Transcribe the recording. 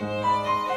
Música